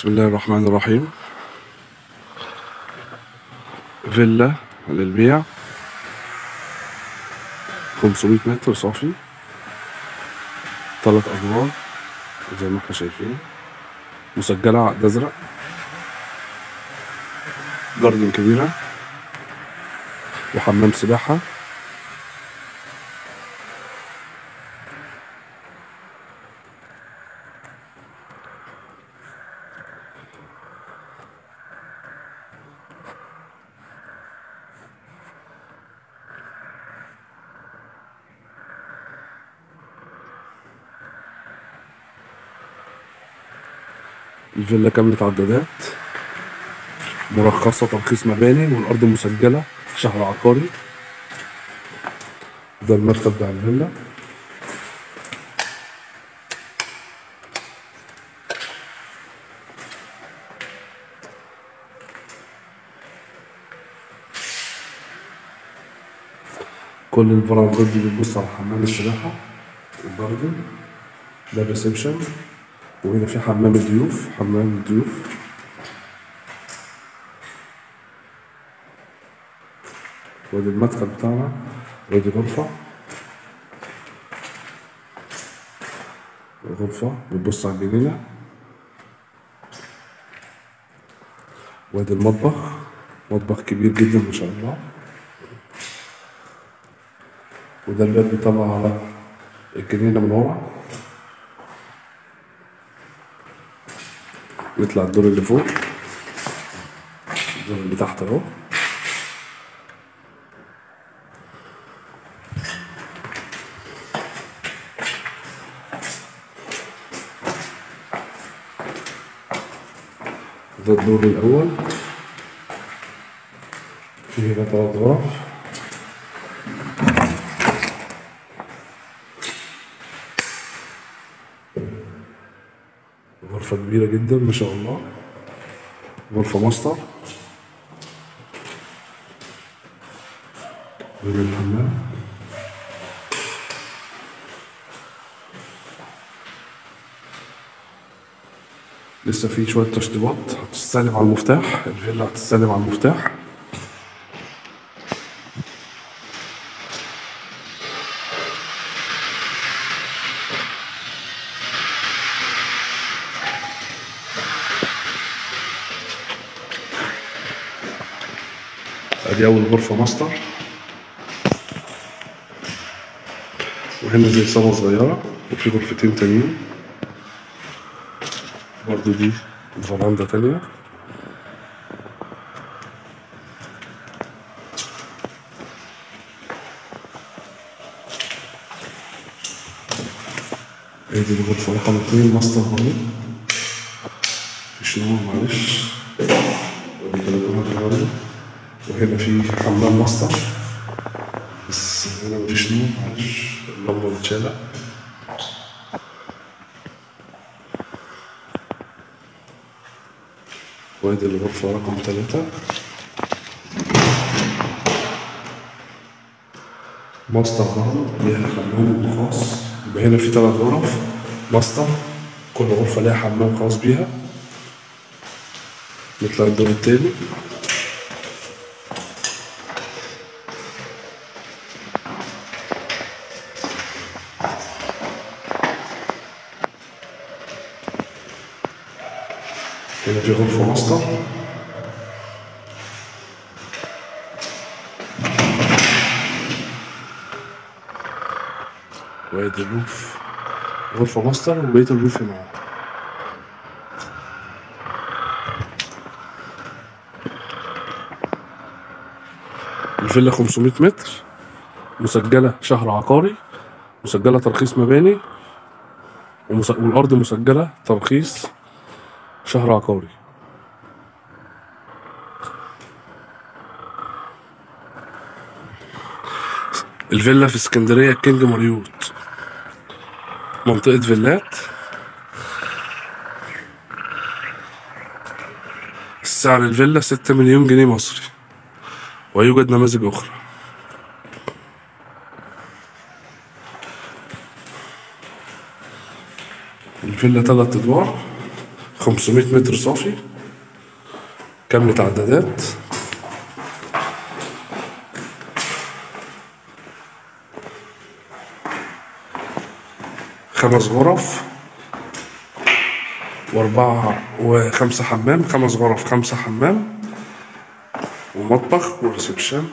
بسم الله الرحمن الرحيم فيلا للبيع 500 متر صافي. ثلاث أدوار زي ما إحنا شايفين. مسجلة عقد أزرق. جاردن كبيرة. وحمام سباحة. الفيلا كاملة عدادات مرخصة ترخيص مباني والأرض مسجلة شهر عقاري. ده المدخل بتاع الفيلا. كل الفرنجات دي بتبص على حمام السباحة. الجاردن ده الريسبشن وهنا في حمام الضيوف حمام الضيوف. وادي المدخل بتاعنا وادي غرفة. غرفة بتبص على الجنينة. وادي المطبخ مطبخ كبير جدا ما شاء الله. وده الباب بيطلع على الجنينة من ورا. نطلع الدور اللي فوق. الدور اللي تحت اهو. ده الدور الأول. في هنا تلات غرف. غرفة كبيرة جدا ما شاء الله. غرفة ماستر. الحمام. لسه في شوية تشطيبات. هتستلم على المفتاح. الفيلا هتستلم على المفتاح. ادي أول غرفة ماستر. وهنا زي صالة صغيرة وفي غرفتين تانيين. برضو دي فراندا تانية. ادي الغرفة رقم اتنين ماستر هنا مفيش نور معلش ودي بلكونة صغيرة وهنا في ماستر بس هنا مفيش نور معلش اللمبة متشالة وادي الغرفة رقم ثلاثة. ماستر برضه ليها حمام خاص. يبقى هنا في ثلاث غرف. ماستر كل غرفة ليها حمام خاص بيها. نطلع الدور التاني. هنا في غرفة ماستر وادي ال roof غرفة ماستر وبقية ال roof هنا الفيلا 500 متر. مسجلة شهر عقاري. مسجلة ترخيص مباني. والأرض مسجلة ترخيص. شهر عقاري الفيلا في اسكندرية كينج مريوت منطقة فيلات. سعر الفيلا ستة مليون جنيه مصري. ويوجد نماذج أخرى. الفيلا تلات أدوار. 500 متر صافي. كاملة عدادات خمس غرف وأربعة وخمسة حمام. خمس غرف خمسة حمام. ومطبخ وريسبشن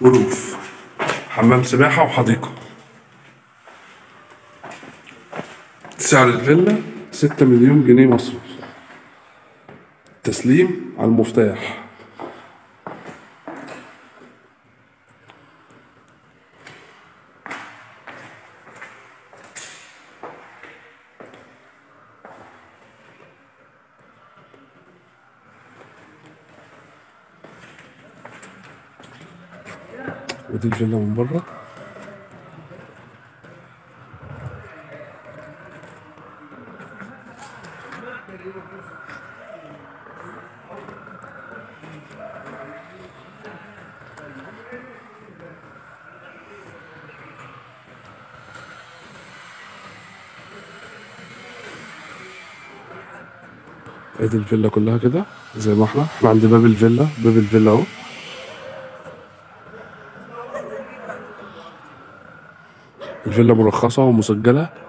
وروف حمام سباحة وحديقة. سعر الفيلا. ستة مليون جنيه مصري تسليم على المفتاح. ودي الفيلا من بره. ادي الفيلا كلها كده زي ما إحنا. إحنا عند باب الفيلا باب الفيلا اهو. الفيلا مرخصة ومسجلة.